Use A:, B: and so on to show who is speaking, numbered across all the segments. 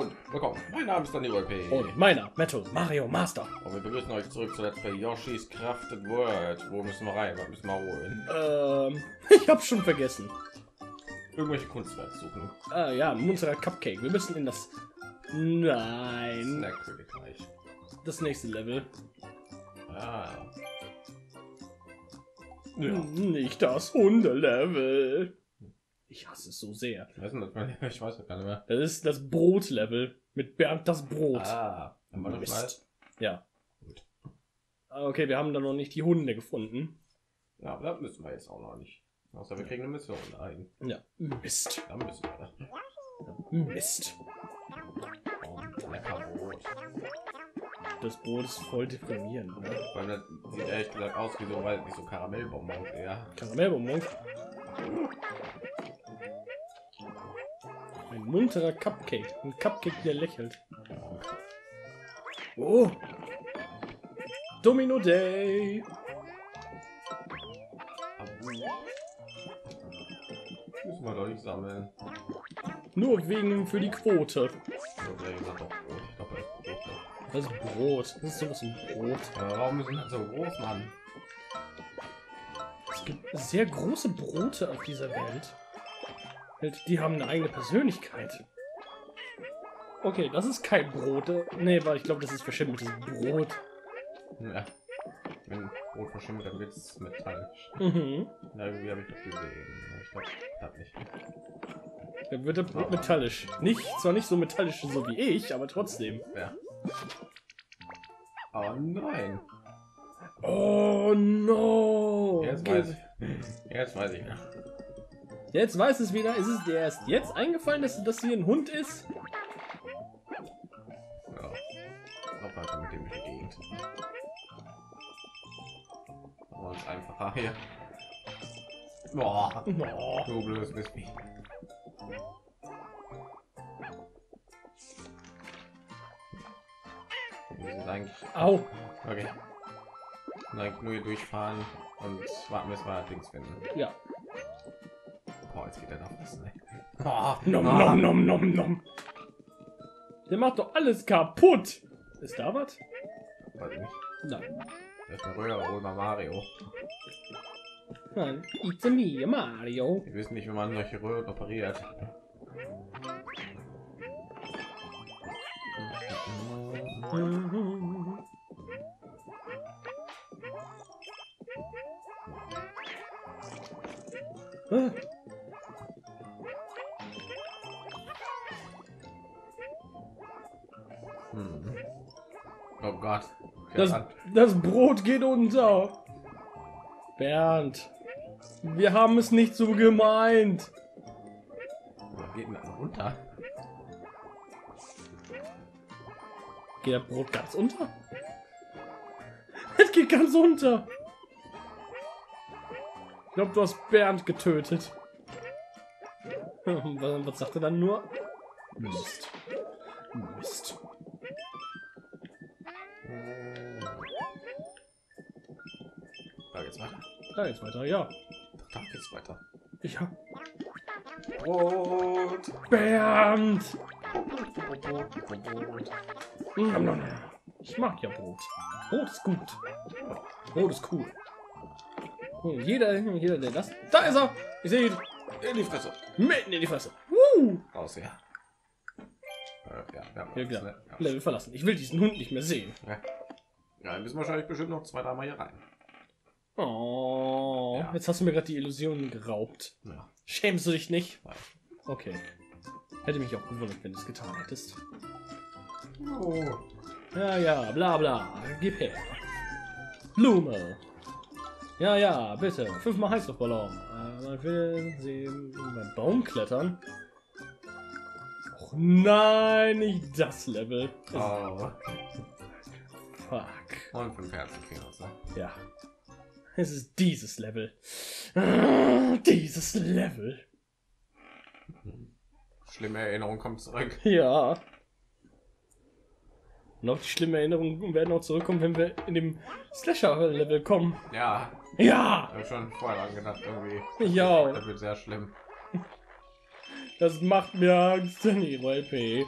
A: Und willkommen. Mein Name ist Daniel P.
B: Und meiner, Metal Mario Master.
A: Und wir begrüßen euch zurück zu Let's Play Yoshi's Crafted World. Wo müssen wir rein? Was müssen wir holen?
B: Ähm, ich habe schon vergessen.
A: Irgendwelche Kunstwerke suchen.
B: Ah ja, unserer Cupcake. Wir müssen in das... Nein.
A: Snack Königreich.
B: Das nächste Level.
A: Ah.
B: Ja. Nicht das Hundelevel. Ich hasse es so sehr.
A: Ich weiß nicht, ich weiß gar nicht mehr.
B: Das ist das Brotlevel mit Bernd das Brot.
A: Ah, haben wir das mal?
B: Ja. Ah, Okay, wir haben da noch nicht die Hunde gefunden.
A: Ja, aber das müssen wir jetzt auch noch nicht. Außer wir kriegen eine Mission ein.
B: Ja. Mist.
A: Da müssen wir.
B: Mist.
A: Brot.
B: Das Brot ist voll deprimierend. Ne?
A: Weil das sieht ehrlich gesagt aus wie so, weil wie so Karamellbonbons eher.
B: Karamellbonbon. Ein munterer Cupcake. Ein Cupcake, der lächelt. Oh. Domino Day.
A: Müssen wir doch nicht sammeln.
B: Nur wegen für die Quote.
A: Das ist Brot.
B: Das ist. Das sowas wie Brot.
A: Aber warum müssen wir so groß machen?
B: Es gibt sehr große Brote auf dieser Welt. Halt, Die haben eine eigene Persönlichkeit. Okay, das ist kein Brot. Nee, weil ich glaube, das ist verschimmeltes Brot.
A: Ja. Wenn Brot verschimmelt, dann wird es metallisch.
B: Mhm.
A: Na, irgendwie habe ich das gesehen. Ich glaube, das nicht.
B: Dann wird der Brot metallisch. Nicht, zwar nicht so metallisch so wie ich, aber trotzdem.
A: Ja. Oh nein.
B: Oh no!
A: Jetzt weiß ich. Jetzt weiß ich.
B: Jetzt weiß es wieder. Ist es dir erst jetzt eingefallen, dass das hier ein Hund ist?
A: Ja. Auch weiter mit dem Gegend. Oh, ist einfacher hier. Boah.
B: Oh.
A: So blödes Mistvieh. Wir sind eigentlich
B: Au!
A: Okay. Dann nur hier durchfahren und warten, bis wir allerdings finden.
B: Ja.
A: Boah, jetzt geht er noch was. Ne? Oh,
B: Nom nom nom nom nom. Der macht doch alles kaputt. Ist da was?
A: Weiß ich nicht.
B: Nein.
A: Das ist eine Röhre, hol mal Mario.
B: Nein. It's a me, Mario.
A: Wir wissen nicht, wie man solche Röhren operiert.
B: Ah,
A: Gott.
B: Das, das Brot geht unter. Bernd. Wir haben es nicht so gemeint.
A: Geht denn da runter?
B: Geht das Brot ganz unter? Es geht ganz unter. Ich glaube, du hast Bernd getötet. Was, was sagt er dann nur? Mist. Mist.
A: Da geht's weiter,
B: ja.
A: Da geht's weiter.
B: Ja.
A: Brot.
B: Bernd!
A: Brot.
B: Nom. Ich mag ja Brot. Brot ist gut. Brot ist cool. Jeder, jeder, der das. Da ist er! Ich sehe ihn.
A: In die Fresse.
B: Mitten in die Fresse. Woo!
A: Raus, ja. Äh, ja, wir haben
B: Ja,
A: alles,
B: klar.
A: ne? Ja.
B: Level verlassen. Ich will diesen Hund nicht mehr sehen.
A: Ja, wir müssen wahrscheinlich bestimmt noch zwei, dreimal hier rein.
B: Oh,
A: Ja.
B: jetzt hast du mir gerade die Illusionen geraubt.
A: Ja.
B: Schämst du dich nicht?
A: Nein.
B: Okay. Hätte mich auch gewundert, wenn du es getan hättest.
A: Oh.
B: Ja, ja, bla bla. Gib her. Blume. Ja, ja, bitte. Fünfmal Heißluftballon. Äh, man will sie beim Baum klettern. Och nein, nicht das Level.
A: oh.
B: Fuck.
A: Und fünf Herzen kriegen wir uns, ne?
B: Ja. Es ist dieses Level. Ah, Dieses Level.
A: Schlimme Erinnerung kommt zurück.
B: Ja. Noch die schlimme Erinnerungen werden auch zurückkommen, wenn wir in dem Slasher-Level kommen.
A: Ja,
B: Ja!
A: ich habe schon vorher dran gedacht, irgendwie.
B: Ja,
A: Das wird sehr schlimm.
B: das macht mir Angst, LP.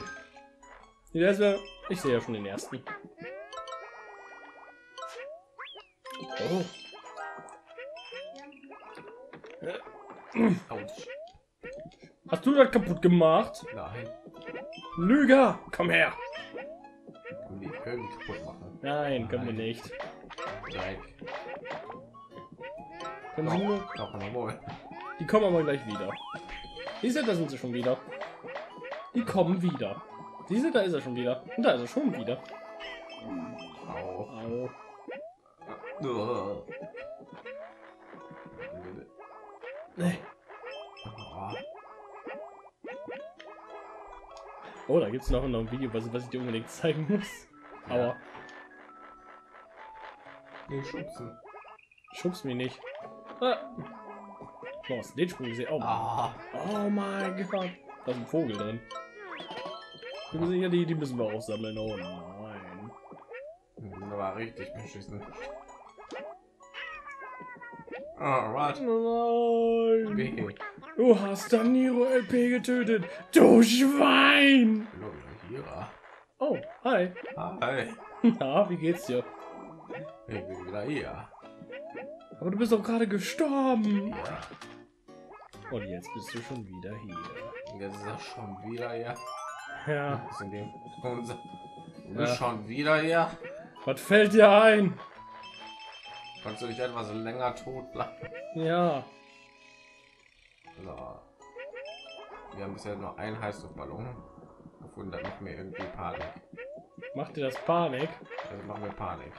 B: Der ist ja, ich sehe ja schon den ersten. Oh.
A: Autsch.
B: Hast du das kaputt gemacht?
A: Nein.
B: Lüger! Komm her!
A: Können die irgendwie kaputt machen.
B: Nein, können wir
A: Nein.
B: nicht.
A: Dreck.
B: Können sie nur,
A: Doch, wohl.
B: die kommen aber gleich wieder. Du, da sind sie schon wieder. Die kommen wieder. Du, da ist er schon wieder. Und da ist er schon wieder.
A: Au.
B: Au. Oh, da gibt es noch, noch ein Video, was, was ich dir unbedingt zeigen muss. Aua.
A: Nee, schubsen.
B: Schubst mich nicht. Ah. Oh, du den Sprung gesehen? Oh,
A: Ah,
B: oh mein Gott. Da ist ein Vogel drin. Wir müssen ja die, die müssen wir auch sammeln. Oh nein.
A: da war richtig beschissen. Ah, was?
B: Nein.
A: Weh.
B: Du hast Daniro LP getötet. Du Schwein.
A: Hallo, hier.
B: Oh, hi.
A: Hi.
B: Na, wie geht's dir?
A: Ich bin wieder hier.
B: Aber du bist doch gerade gestorben.
A: Ja.
B: Und jetzt bist du schon wieder hier.
A: Jetzt ist er schon wieder hier.
B: Ja.
A: Was in dem unser Du bist
B: Ja.
A: schon wieder hier.
B: Was fällt dir ein?
A: Kannst du nicht etwas länger tot bleiben?
B: Ja.
A: So. Wir haben bisher nur einen Heißluftballon gefunden. Da macht mir irgendwie Panik.
B: Macht dir das Panik?
A: Das macht mir Panik.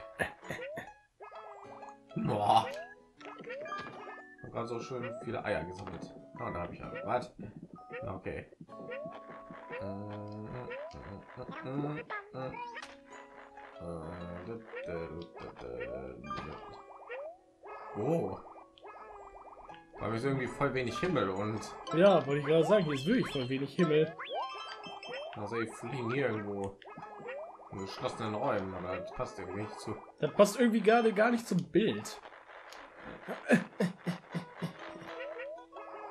A: Boah. Ich habe gerade so schön viele Eier gesammelt. Oh, da habe ich alle. Was? Okay. Oh. Aber sind irgendwie voll wenig Himmel und
B: Ja, wollte ich gerade sagen, hier ist wirklich voll wenig Himmel.
A: also ich fliegen hier irgendwo in geschlossenen Räumen, aber das passt irgendwie nicht zu.
B: Das passt irgendwie gerade gar nicht zum Bild.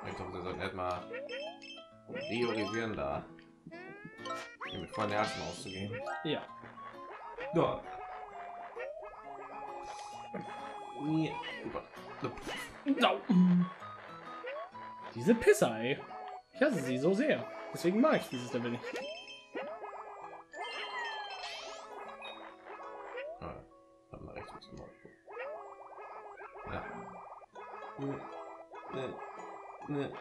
A: Ich glaube, wir sollten erstmal priorisieren da. Hier mit vollen Herzen auszugehen.
B: Ja.
A: Ja. Nie über.
B: Diese Pisser, ey. Ich hasse sie so sehr. Deswegen mag ich dieses Level nicht.
A: Ah, hat man recht mit dem Mord. Ja. Ne, ne, ne.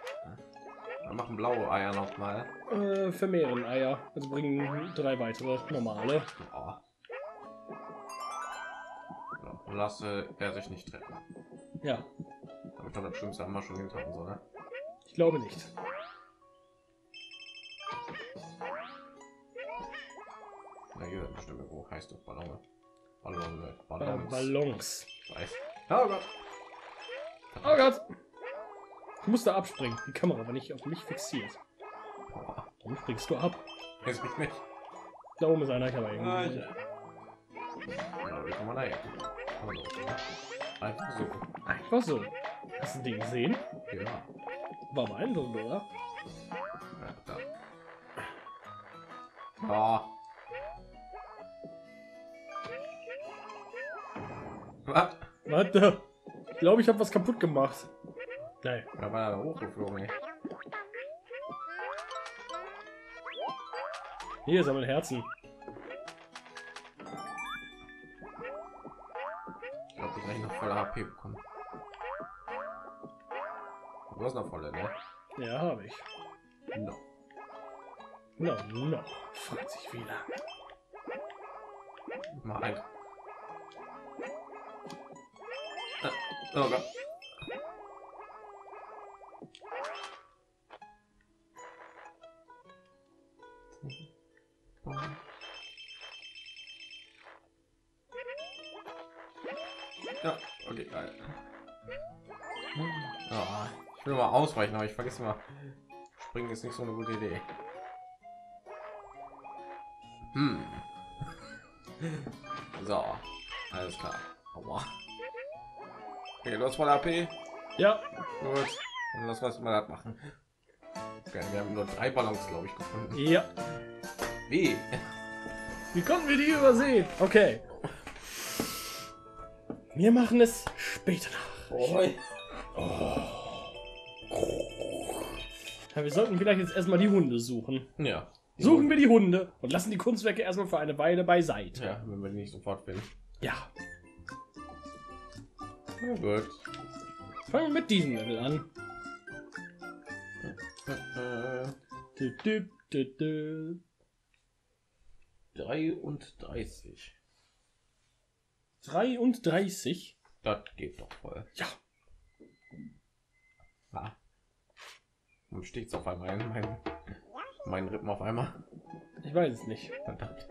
A: Wir machen blaue Eier noch mal.
B: Äh, vermehren Eier. Also bringen drei weitere normale.
A: Oh. Lasse er sich nicht treffen.
B: Ja,
A: Aber ich glaube, das Schlimmste haben wir schon hinter uns, oder?
B: Ich glaube nicht.
A: Ja, hier sind bestimmt irgendwo heißt doch Ballone. Ballone,
B: Äh,
A: Ballons.
B: Ballons.
A: Ich weiß. Oh Gott.
B: Oh Gott. Ich musste abspringen. Die Kamera war nicht auf mich fixiert. Warum springst du ab?
A: Jetzt mich nicht.
B: Da oben ist einer, ich aber irgendwie.
A: Alter. Ja, wie kann man da hin? Hallo. Einfach so.
B: Einfach so. Hast du den gesehen?
A: Ja.
B: War beeindruckend, oder?
A: ja. Was?
B: Warte. Ich glaube, ich habe was kaputt gemacht. Nein.
A: Da war er hochgeflogen. ey.
B: Hier sammeln Herzen.
A: Ich glaube, ich gleich noch volle HP bekommen. Du hast noch volle, ne?
B: Ja, habe ich.
A: No.
B: No, no. Fragt sich wieder.
A: Mal ein. Ah, Oh Gott. Ja, okay, geil. Ja, ich will mal ausweichen, aber ich vergesse mal. Springen ist nicht so eine gute Idee. Hm. So, alles klar. Aua. Okay, los voll AP.
B: Ja,
A: Gut. Und lass was mal das machen. Okay, wir haben nur drei Ballons, glaube ich, gefunden.
B: ja.
A: Wie?
B: Wie konnten wir die übersehen? Okay. Wir machen es später nach. Ja, wir sollten vielleicht jetzt erstmal die Hunde suchen.
A: Ja.
B: Suchen wir die Hunde und lassen die Kunstwerke erstmal für eine Weile beiseite.
A: Ja, wenn wir die nicht sofort finden.
B: Ja.
A: Na gut.
B: Fangen wir mit diesem Level an. Dü, dü, dü, dü.
A: 33.
B: 33.
A: Das geht doch voll.
B: Ja.
A: Ah. Warum sticht auf einmal in meinen, meinen Rippen auf einmal?
B: Ich weiß es nicht.
A: Verdammt.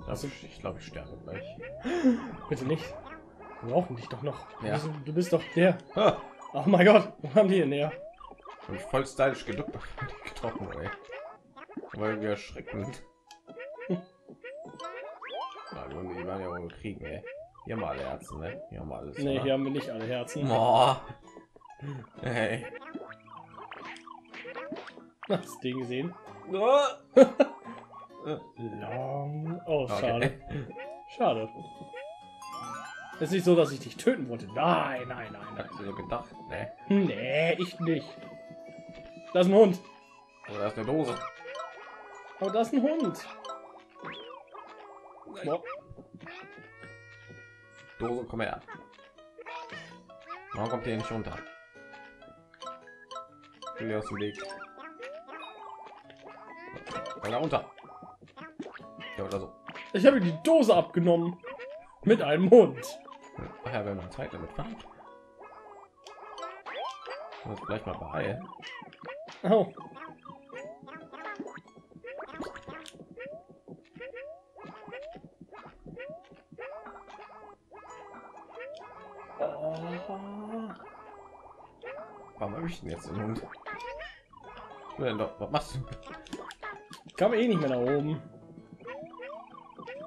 A: Ich glaube, ich, ich, glaub, ich sterbe gleich.
B: Bitte nicht. Wir brauchen dich doch noch.
A: Ja.
B: Du, bist, du bist doch der.
A: Ah,
B: Oh mein Gott, wo haben die denn her?
A: hab ich voll stylisch geduckt getroffen, ey. Weil wir erschreckend. Ja, die waren ja wohl kriegen, ey. Hier haben wir alle Herzen, ne? Hier haben wir alles. Oder?
B: hier haben wir nicht alle Herzen.
A: Boah. Hey.
B: Hast du den gesehen? Long. Oh, schade.
A: Okay.
B: Schade. ist nicht so, dass ich dich töten wollte. Nein, nein, nein,
A: Hast du so gedacht? Ne?
B: nein. Nee, ich nicht. Das ist ein Hund.
A: Oder da ist eine Dose.
B: Aber das ist ein Hund. Boah.
A: Dose, komm her. Warum kommt ihr nicht runter? Ich will aus dem Weg. Komm da runter. Ja, oder so.
B: Ich habe die Dose abgenommen. Mit einem Hund.
A: Ach ja, wenn man Zeit damit fahren. Muss gleich mal beeilen.
B: Oh.
A: Warum habe ich denn jetzt den Hund? Was machst du?
B: Kam eh nicht mehr nach oben.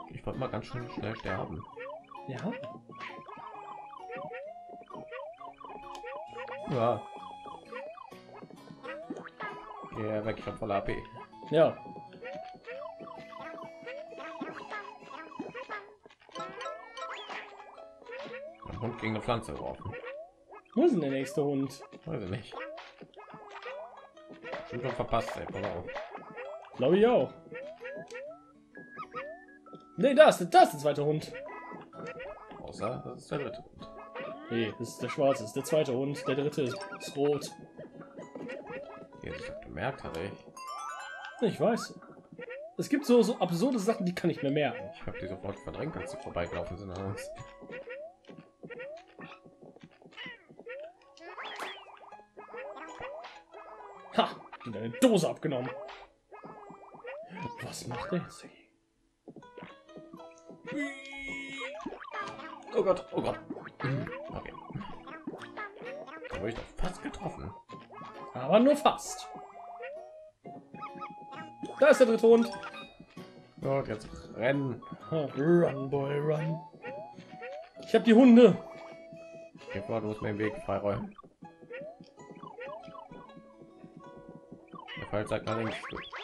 A: Ich wollte mal ganz schön schnell sterben.
B: Ja.
A: Ja. Geh weg, ich hab voll AP.
B: Ja.
A: Mein Hund gegen eine Pflanze geworfen.
B: Wo ist denn der nächste Hund?
A: Weiß ich nicht. Schon schon verpasst, ey. Pass auf.
B: Glaube ich auch. Nee, das, das ist der zweite Hund.
A: Außer, das ist der dritte Hund.
B: Nee, das ist der schwarze, das ist der zweite Hund. Der dritte ist, rot.
A: Jetzt ich hab gemerkt, hatte ich.
B: Ich weiß. Es gibt so, so absurde Sachen, die kann ich mir merken.
A: Ich habe die sofort verdrängt, als sie vorbeigelaufen sind. an uns.
B: Ha! Und eine Dose abgenommen. Was macht der jetzt?
A: Oh Gott, oh Gott. Okay. Da wurde ich doch fast getroffen.
B: Aber nur fast. Da ist der dritte Hund.
A: Und jetzt rennen.
B: Ha, Run, boy, run. Ich habe die Hunde.
A: Du musst mir den Weg freiräumen. Der Fall zeigt nach links.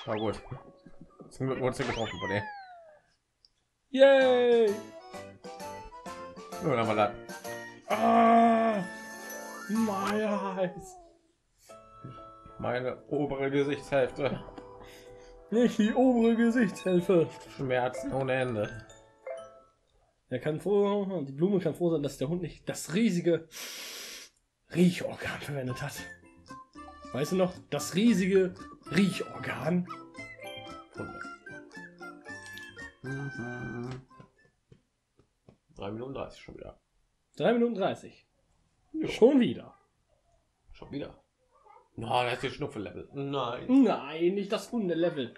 A: War gut. Zum Glück wurde sie getroffen von ihr.
B: Yay!
A: Nur noch mal ab.
B: Ah, meine,
A: meine obere Gesichtshälfte.
B: Nicht die obere Gesichtshälfte.
A: Schmerzen ohne Ende.
B: Er kann froh, die Blume kann froh sein, dass der Hund nicht das riesige Riechorgan verwendet hat. Weißt du noch, das riesige Riechorgan?
A: Wunder. 3 Minuten 30 schon wieder.
B: 3 Minuten 30.
A: Jo.
B: Schon wieder.
A: Schon wieder. Na, no, das ist die Schnupfe-Level. Nein.
B: Nein, nicht das Hunde-Level.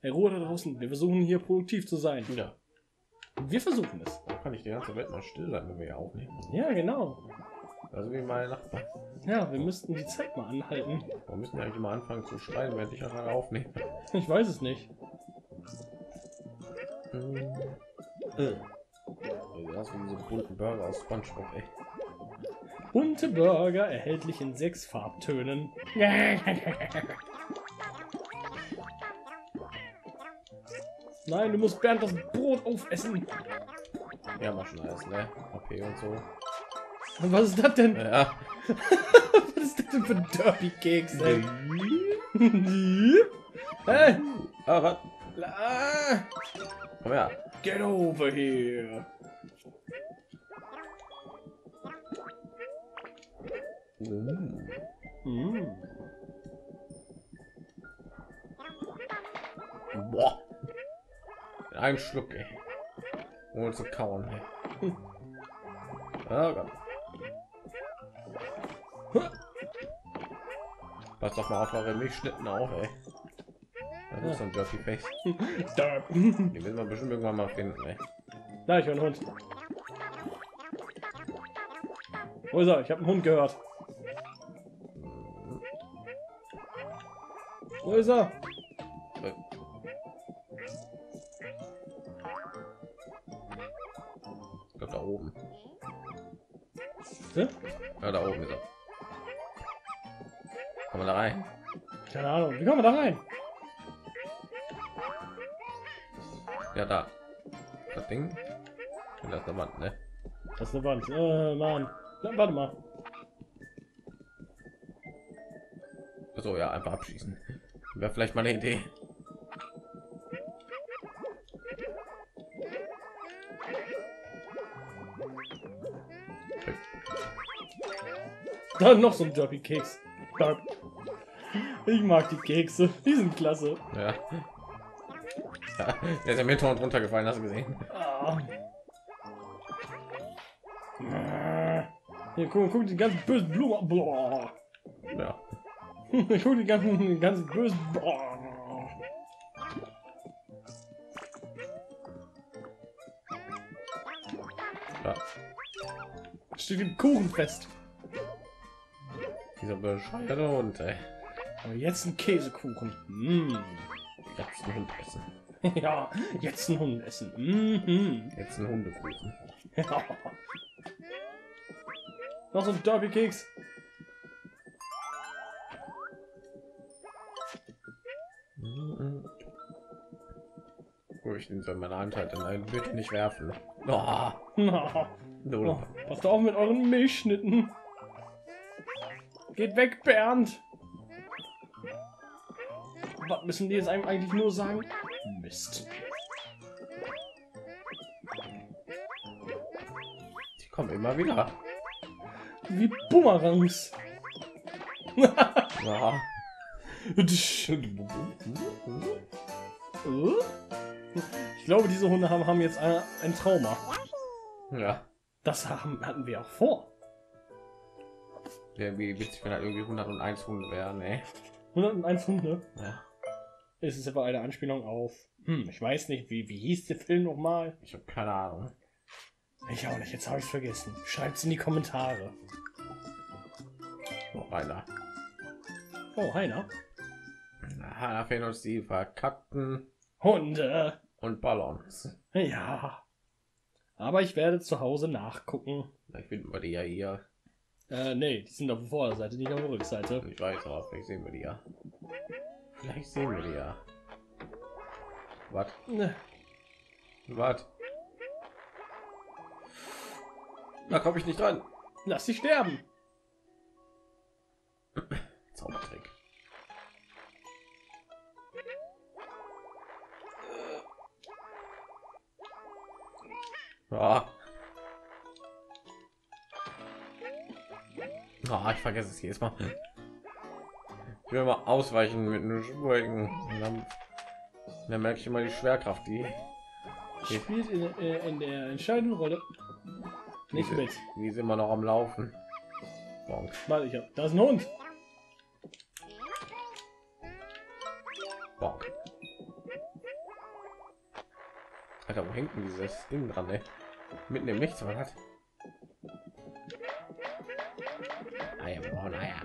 B: Hey, Ruhe da draußen. Wir versuchen hier produktiv zu sein.
A: Ja.
B: Wir versuchen es.
A: Da kann ich die ganze Welt mal still sein, wenn wir hier aufnehmen.
B: Ja, genau.
A: Also wie meine Nachbarn.
B: Ja, wir müssten die Zeit mal anhalten.
A: Wir müssen eigentlich mal anfangen zu schreien, wenn ich nachher aufnehme.
B: Ich weiß es nicht.
A: Äh. Das wie diese bunten Burger aus Spongebob, ey.
B: Bunte Burger erhältlich in sechs Farbtönen. Nein, du musst Bernd das Brot aufessen.
A: Ja, mach schon alles, ne? AP und so.
B: Und was ist das denn?
A: Ja.
B: Was ist das denn für ein Derby Keks, ey? hey,
A: Ah, was?
B: Get over here.
A: Mm.
B: Mm.
A: Boah. In einem Schluck, ey. Ohne zu kauen, ey. Oh Gott. Pass doch mal auf eure Milchschnitten auf, ey. Das ist so ein Dirty Face. Die will man bestimmt irgendwann mal finden, ey.
B: Da, ich höre einen Hund. Wo ist er? Ich habe einen Hund gehört. Wo ist er?
A: Ist eine Wand, ne?
B: Das ist eine Wand. Äh, Mann. Na, warte mal.
A: So, ja, einfach abschießen. Wäre vielleicht mal eine Idee.
B: Da noch so ein Derby Keks. Ich mag die Kekse. Die sind klasse.
A: Ja. ja der ist ja und runtergefallen, hast du gesehen?
B: Ah. Hier, guck, guck die ganzen bösen Blumen. Boah.
A: Ja.
B: guck die ganzen, die ganzen bösen. Boah.
A: ja.
B: Steht im Kuchen fest.
A: Dieser bescheuerte Hund, ey.
B: Aber jetzt ein Käsekuchen. Mm.
A: Jetzt ein Hund essen.
B: Ja, jetzt ein Hund essen. Mhm.
A: Jetzt ein Hundekuchen.
B: Ja. Noch so ein Derby Keks.
A: Wo ich den so in meiner Hand halte, nein, bitte nicht werfen. Oh, null.
B: oh, passt auf mit euren Milchschnitten. Geht weg, Bernd. Was müssen die jetzt einem eigentlich nur sagen? Mist.
A: Die kommen immer wieder.
B: Wie Bumerangs.
A: Ja.
B: Ich glaube, diese Hunde haben, haben jetzt ein, ein Trauma.
A: ja.
B: Das haben, hatten wir auch vor.
A: Wäre irgendwie witzig, wenn da irgendwie 101 Hunde wären, ey.
B: 101 Hunde.
A: Ja.
B: Es ist aber eine Anspielung auf. Hm, ich weiß nicht, wie, wie hieß der Film nochmal?
A: Ich habe keine Ahnung.
B: Ich auch nicht, jetzt habe ich es vergessen. Schreibt es in die Kommentare.
A: Noch einer.
B: Oh, Heiner.
A: Da fehlen uns die verkackten
B: Hunde.
A: und Ballons.
B: Ja. Aber ich werde zu Hause nachgucken.
A: Ich finden wir die ja hier.
B: Äh, nee, die sind auf der Vorderseite, nicht auf der Rückseite.
A: Ich weiß aber, vielleicht sehen wir die ja. Vielleicht sehen wir die ja. Was?
B: Ne,
A: Was? Da komme ich nicht dran.
B: Lass sie sterben.
A: Zaubertrick. Ja. Ah, ich vergesse es jedes Mal. Ich will mal ausweichen mit einem Schwulen. Und Dann, dann merke ich immer die Schwerkraft, die
B: Spielt in, äh, in der entscheidenden Rolle nicht mit.
A: Die ist immer noch am Laufen.
B: Warte, ich hab. Da ist ein Hund.
A: Bonk. Alter, wo hängt denn dieses Ding dran, ey? Mitten im Nichts, was hat? Eier, wir brauchen Eier.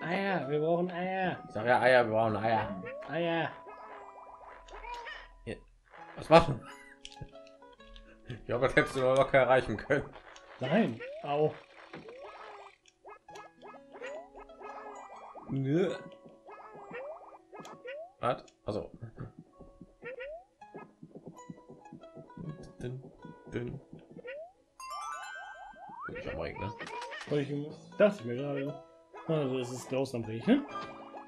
B: Eier, wir brauchen Eier.
A: Ich sag ja Eier, wir brauchen Eier.
B: Eier.
A: Was machen? Ich glaube, das hättest du locker erreichen können.
B: Nein. Au.
A: Was? Also. dünn. Ich am.
B: Weil ich dachte mir gerade, also es ist draußen am Regnen.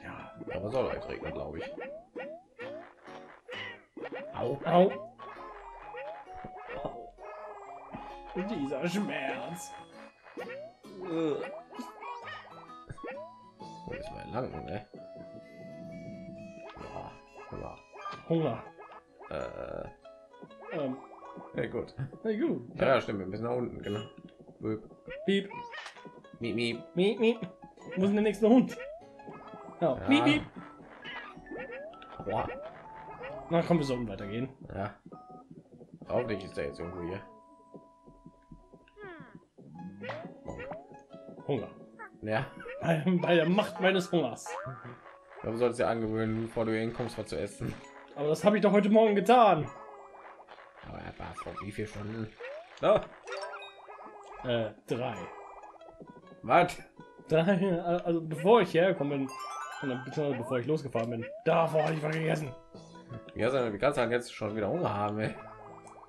A: Ja, aber soll halt regnen, glaube ich. Au.
B: Au. Dieser Schmerz.
A: Ist mein lang, ne? Ja, ja.
B: Hunger.
A: Äh,
B: Ähm,
A: ja, gut.
B: na gut.
A: Ja, ja, stimmt, ein bisschen nach unten, genau. Böp.
B: Piep,
A: Miep, miep.
B: miep, miep. Wo ist denn der nächste Hund? Ja,
A: Ja.
B: miep, miep.
A: Boah.
B: Na komm, wir sollten weitergehen.
A: Ja. Hoffentlich ist der jetzt irgendwo hier. Ja.
B: Bei, bei der Macht meines Hungers.
A: Du sollst ja angewöhnen, bevor du hier hinkommst, was zu essen.
B: Aber das habe ich doch heute Morgen getan.
A: Aber er war vor wie viel Stunden? So.
B: Äh, drei.
A: Was?
B: Drei, also bevor ich hergekommen bin, beziehungsweise bevor ich losgefahren bin, davor habe ich was gegessen.
A: Du, wie kannst du jetzt schon wieder Hunger haben, ey?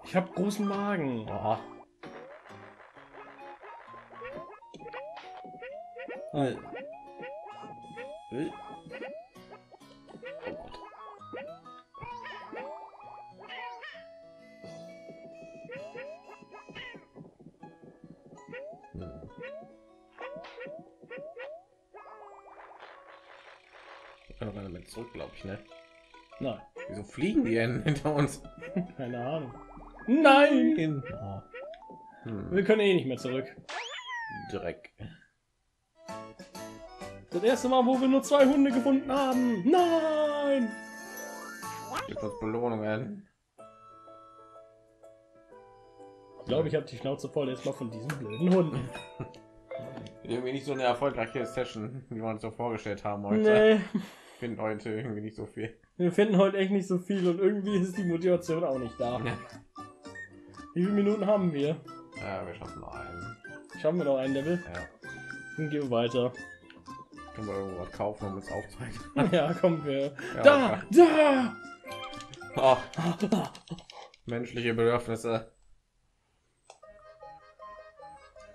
B: Ich habe großen Magen.
A: Oh.
B: Äh,
A: Äh. Oh Gott. Hm. Zurück, glaube ich, ne?
B: Nein,
A: Wieso fliegen die denn hinter uns?
B: keine Ahnung. Nein!
A: Oh. Hm.
B: Wir können eh nicht mehr zurück.
A: Dreck.
B: Das erste Mal, wo wir nur zwei Hunde gefunden haben. Nein!
A: Gibt uns Belohnungen.
B: Ich glaube, ich habe die Schnauze voll jetzt mal von diesen blöden Hunden.
A: Irgendwie nicht so eine erfolgreiche Session, wie wir uns so vorgestellt haben heute.
B: Nee,
A: Ich finde heute irgendwie nicht so viel.
B: wir finden heute echt nicht so viel und irgendwie ist die Motivation auch nicht da. Wie viele Minuten haben wir?
A: Ja, wir schaffen noch einen.
B: Schaffen wir noch ein Level?
A: Ja.
B: Dann gehen wir weiter.
A: Können wir irgendwas kaufen, um uns aufzeigen.
B: Ja, kommen wir.
A: Ja,
B: Da! Da!
A: Oh, menschliche Bedürfnisse.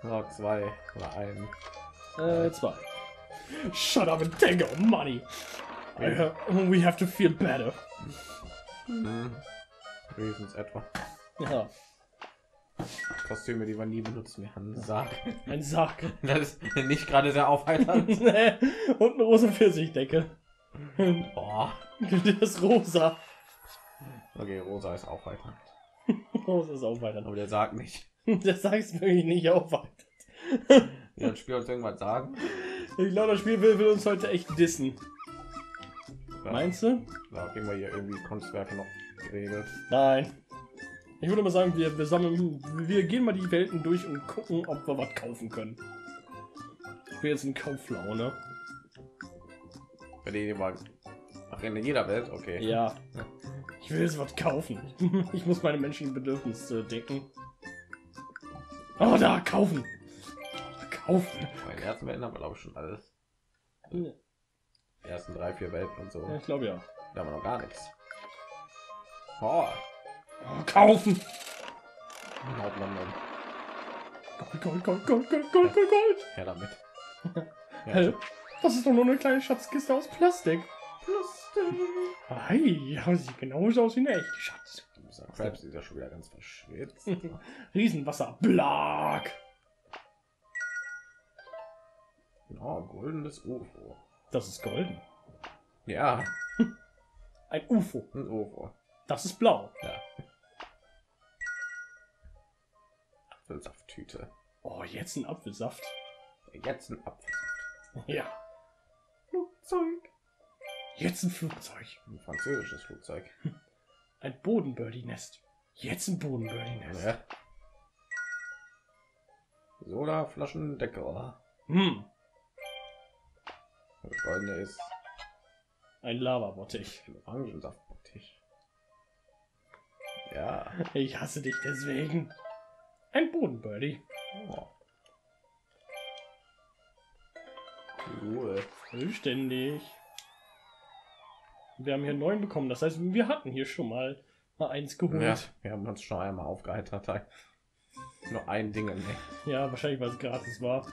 A: So, zwei oder ein.
B: Äh, zwei. Shut up and take our money. I ha- we have to feel better.
A: Hm. Wenigstens etwa.
B: Ja,
A: Kostüme, die wir nie benutzen. Wir haben einen Sarg.
B: ein Sack.
A: Das ist nicht gerade sehr aufheiternd.
B: und eine rosa Pfirsichdecke.
A: Boah.
B: Das ist rosa.
A: Okay, rosa ist aufheiternd.
B: Rosa ist auch weiter.
A: Aber der sagt nicht.
B: Das sagst du wirklich nicht aufweitert.
A: Ja, das Spiel uns irgendwas sagen.
B: Ich glaube, das Spiel will, will uns heute echt dissen.
A: Ja.
B: Meinst du?
A: Da kriegen wir hier irgendwie Kunstwerke noch geregelt.
B: Nein. Ich würde mal sagen, wir, wir sammeln, wir gehen mal die Welten durch und gucken, ob wir was kaufen können. Ich bin jetzt in Kauflaune.
A: Bei denen war Ach, in jeder Welt, okay.
B: Ja. Ich will jetzt was kaufen. Ich muss meine menschlichen Bedürfnisse decken. Oh, da, kaufen. Kaufen.
A: Bei den ersten Welten haben wir glaube ich schon alles.
B: Ja,
A: Die ersten drei, vier Welten und so.
B: ich glaube ja.
A: Da haben wir noch gar nichts. Oh,
B: kaufen.
A: man dann
B: Gold, Gold, Gold, Gold, Gold, Gold, Gold, Gold.
A: her damit. Ja,
B: Hä? Das ist doch nur eine kleine Schatzkiste aus Plastik.
A: Plastik.
B: Ei, ja, sieht genauso aus wie eine echte Schatz.
A: Krabs ist ja schon wieder ganz verschwitzt.
B: Riesenwasser. Blag.
A: Oh, goldenes UFO.
B: Das ist golden.
A: Ja,
B: Ein UFO.
A: ein UFO.
B: Das ist blau.
A: Ja. Apfelsafttüte.
B: Oh, jetzt ein Apfelsaft.
A: Jetzt ein Apfelsaft.
B: Ja.
A: Flugzeug.
B: Jetzt ein Flugzeug.
A: Ein französisches Flugzeug.
B: Ein Bodenbirdie-Nest. Jetzt ein Bodenbirdie-Nest.
A: Ja. Sodaflaschendeckel.
B: Hm,
A: Das goldene ist
B: ein Lavabottich.
A: ein Orangensaftbottich. Ja.
B: Ich hasse dich deswegen. Ein Bodenbirdie.
A: Oh. Cool.
B: Vollständig. Wir haben hier neun bekommen. Das heißt, wir hatten hier schon mal mal eins geholt.
A: Ja,
B: Ja,
A: wir haben uns schon einmal aufgeheitert. Nur ein Ding, ne?
B: wahrscheinlich, weil es gratis war.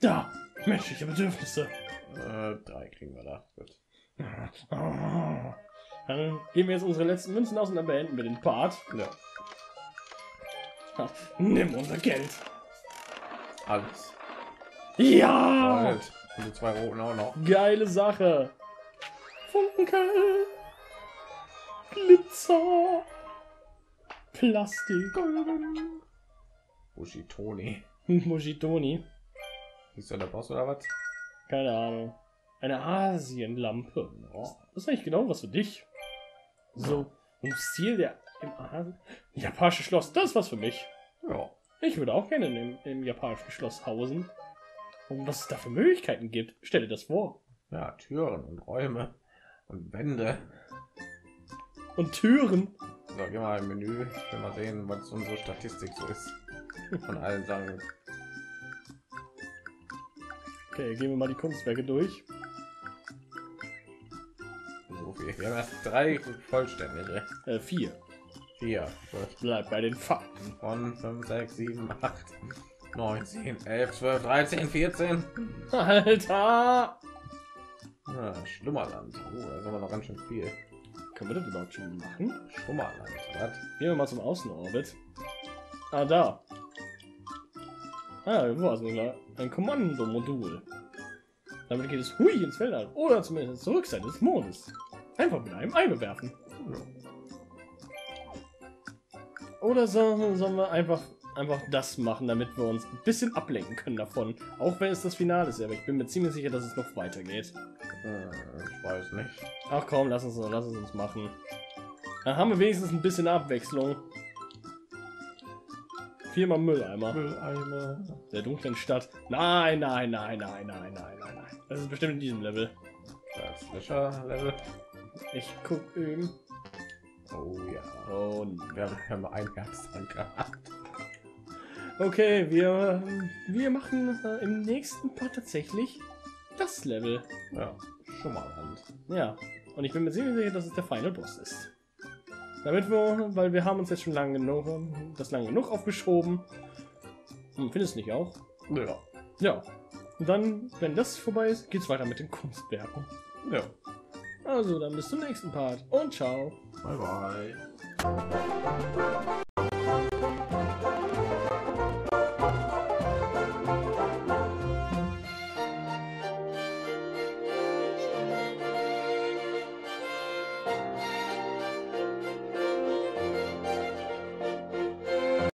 B: Ja, menschliche Bedürfnisse.
A: Äh, drei kriegen wir da. Gut.
B: Dann geben wir jetzt unsere letzten Münzen aus und dann beenden wir den Part.
A: Ja,
B: Ja, Nimm unser Geld.
A: alles.
B: Ja!
A: Gold. Und die zwei roten auch noch.
B: Geile Sache. Funkel. Glitzer. Plastik.
A: Ushitoni.
B: Mojitoni.
A: Ist der Boss oder was?
B: Keine Ahnung. Eine Asienlampe.
A: Oh.
B: Das ist eigentlich genau was für dich. So, im Stil der im. Japanische Schloss, das ist was für mich.
A: Ja.
B: Ich würde auch gerne in dem, im japanischen Schloss hausen. Und was es da für Möglichkeiten gibt, stell dir das vor.
A: Ja, Türen und Räume und Wände.
B: Und Türen.
A: So, geh mal im Menü. Ich will mal sehen, was unsere Statistik so ist. Von allen Sachen.
B: Okay, gehen wir mal die Kunstwerke durch.
A: So viel. Wir haben erst drei vollständige.
B: Äh, vier.
A: Vier. Gut.
B: Bleib bei den Fakten.
A: Von 5, 6, 7, 8, 9, 10, 11, 12, 13, 14.
B: Alter!
A: Ja, Schlummerland. Oh, da ist aber noch ganz schön viel.
B: Können wir das überhaupt schon machen?
A: Schlummerland. Was?
B: Gehen wir mal zum Außenorbit. Ah, da. Ah, wo ist sogar ein Kommandomodul. Damit geht es hui ins Weltall. Oder zumindest zur Rückseite des Mondes. Einfach mit einem Ei bewerfen. Oder so, sollen wir einfach, einfach das machen, damit wir uns ein bisschen ablenken können davon. Auch wenn es das Finale ist, aber ich bin mir ziemlich sicher, dass es noch weitergeht.
A: Hm, Ich weiß nicht.
B: Ach komm, lass uns, lass es uns machen. Dann haben wir wenigstens ein bisschen Abwechslung. Viermal Mülleimer.
A: Mülleimer.
B: Der dunklen Stadt. Nein, nein, nein, nein, nein, nein, nein, nein. Das ist bestimmt in diesem Level.
A: Das Löscher-Level.
B: Ich guck eben.
A: Oh ja.
B: Und
A: Wir haben, wir haben nur ein Herz dran gehabt.
B: okay, wir, wir machen äh, im nächsten Part tatsächlich das Level.
A: Ja. Schummerland.
B: Ja. Und ich bin mir ziemlich sicher, dass es der Final Boss ist. Damit wir, weil wir haben uns jetzt schon lange genug, das lange genug aufgeschoben. Hm, findest du nicht auch?
A: Ja.
B: Ja. Und dann, wenn das vorbei ist, geht's weiter mit den Kunstwerken.
A: Ja.
B: Also, dann bis zum nächsten Part und ciao.
A: Bye bye.